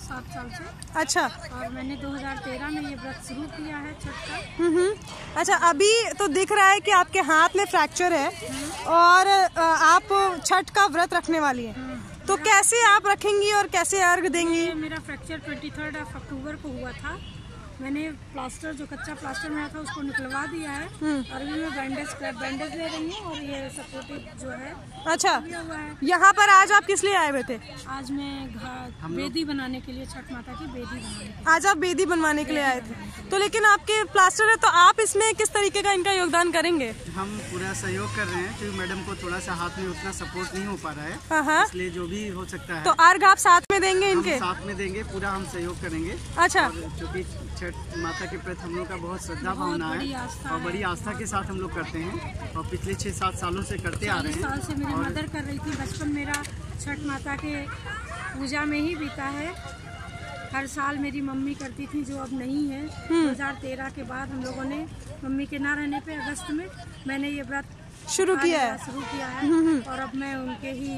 सात साल से। अच्छा। और मैंने 2013 में ये व्रत शुरू किया है छठ का। हम्म हम्म। अच्छा अभी तो दिख रहा है कि आपके हाथ में फ्रैक्चर है और आप छठ का व्रत रखने वाली हैं। तो कैसे आप रखेंगी और कैसे अर्घ देंगी? मेरा fracture twenty third of October को हुआ था। मैंने प्लास्टर जो कच्चा प्लास्टर मेरा था उसको निकलवा दिया है। और अभी मैं बैंडेज बैंडेज ले रही हूँ और ये सपोर्टिव जो है अच्छा। यहाँ पर आज आप किस लिए आए हुए थे? आज मैं बेदी बनाने के लिए छठ माता की बेदी बनाने आज आप बेदी बनवाने के लिए आए थे। तो लेकिन आपके प्लास्टर है तो आप इसमें किस तरीके का इनका योगदान करेंगे? हम पूरा सहयोग कर रहे हैं क्योंकि मैडम को थोड़ा सा हाथ में उतना सपोर्ट नहीं हो पा रहा है। हाँ हाँ। इसलिए जो भी हो सकता है। तो अर्घ आप साथ में देंगे इनके? साथ में देंगे पूरा हम सहयोग करेंगे। अच्छा। क्योंकि छठ माता के प्रति हम लोग का बहुत श्रद्धा भावना है और बड़ी आस्था के साथ हम लोग करते हैं और पिछले छह सात सालों से करते आ रहे चालीस साल से मेरी मदर कर रही थी। बचपन मेरा छठ माता के पूजा में ही बीता है। हर साल मेरी मम्मी करती थी जो अब नहीं है। 2013 के बाद हम लोगों ने मम्मी के ना रहने पे अगस्त में मैंने ये व्रत शुरू किया है। शुरू किया है और अब मैं उनके ही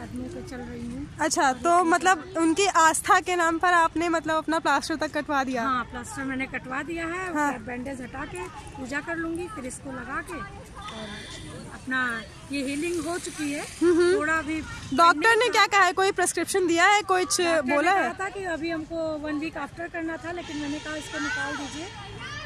कदमों पे चल रही हूँ। अच्छा तो मतलब उनकी आस्था के नाम पर आपने मतलब अपना प्लास्टर तक कटवा दिया? हाँ प्लास्टर मैंने कटवा दिया है हाँ। बैंडेज हटा के पूजा कर लूँगी फिर इसको लगा के और अपना ये हीलिंग हो चुकी है। थोड़ा भी डॉक्टर ने क्या कहा है? कोई प्रेस्क्रिप्शन दिया है? कुछ बोला है? कहा था कि अभी हमको वन वीक आफ्टर करना था लेकिन मैंने कहा इसको निकाल दीजिए।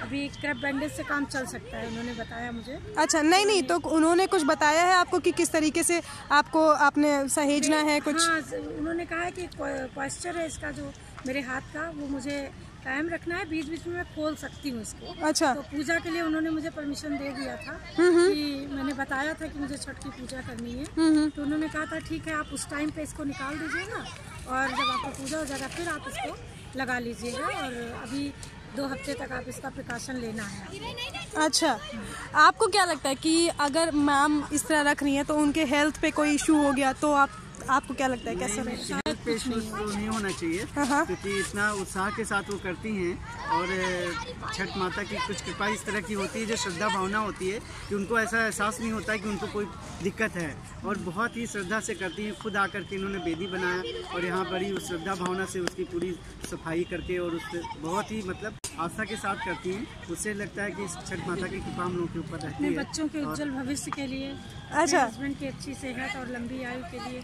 अभी क्रैप बैंडेज से काम चल सकता है उन्होंने बताया मुझे। अच्छा नहीं नहीं तो उन्होंने कुछ बताया है आपको कि किस तरीके से आपको आपने सहेजना है कुछ? हाँ उन्होंने कहा है कि पॉइस्चर है इसका जो मेरे हाथ का वो मुझे कायम रखना है बीच बीच में मैं खोल सकती हूँ इसको। अच्छा। तो पूजा के लिए उन्होंने मुझे परमिशन दे दिया था कि मैंने बताया था कि मुझे छठ की पूजा करनी है। तो उन्होंने कहा था ठीक है आप उस टाइम पे इसको निकाल दीजिएगा और जब आपका पूजा हो जाएगा फिर आप इसको लगा लीजिएगा और अभी दो हफ़्ते तक आप इसका प्रिकॉशन लेना है। अच्छा आपको क्या लगता है कि अगर मैम इस तरह रख रही हैं तो उनके हेल्थ पे कोई इशू हो गया तो आप आपको क्या लगता है कैसा रहेगा हेल्थ पे issues तो नहीं होना चाहिए हाँ, हाँ। क्योंकि इतना उत्साह के साथ वो करती हैं और छठ माता की कुछ कृपा इस तरह की होती है जो श्रद्धा भावना होती है कि उनको ऐसा एहसास नहीं होता है कि उनको कोई दिक्कत है। और बहुत ही श्रद्धा से करती हैं खुद आकर के इन्होंने बेदी बनाया और यहाँ पर ही उस श्रद्धा भावना से उसकी पूरी सफ़ाई करके और उससे बहुत ही मतलब आस्था के साथ करती हैं। उससे लगता है कि इस छठ माता की कृपा हम लोगों के ऊपर रहती है। बच्चों के उज्जवल भविष्य के लिए अच्छा। हस्बैंड की अच्छी सेहत और लंबी आयु के लिए।